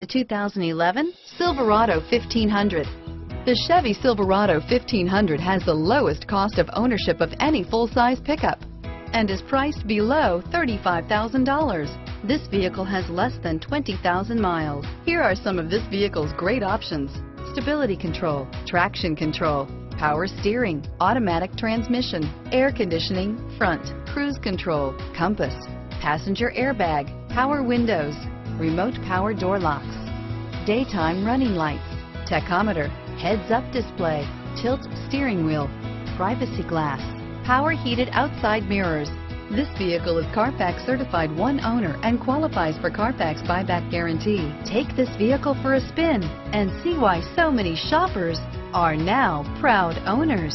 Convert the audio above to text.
The 2011 Silverado 1500. The Chevy Silverado 1500 has the lowest cost of ownership of any full-size pickup and is priced below $35,000. This vehicle has less than 20,000 miles. Here are some of this vehicle's great options. Stability control, traction control, power steering, automatic transmission, air conditioning, front, cruise control, compass, passenger airbag, power windows, remote power door locks, daytime running lights, tachometer, heads-up display, tilt steering wheel, privacy glass, power heated outside mirrors. This vehicle is Carfax certified one owner and qualifies for Carfax buyback guarantee. Take this vehicle for a spin and see why so many shoppers are now proud owners.